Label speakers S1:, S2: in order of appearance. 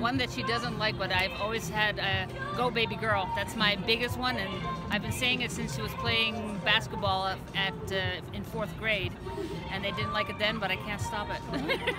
S1: one that she doesn't like, but I've always had a "Go Baby Girl." That's my biggest one, and I've been saying it since she was playing basketball at uh, in fourth grade, and they didn't like it then, but I can't stop it.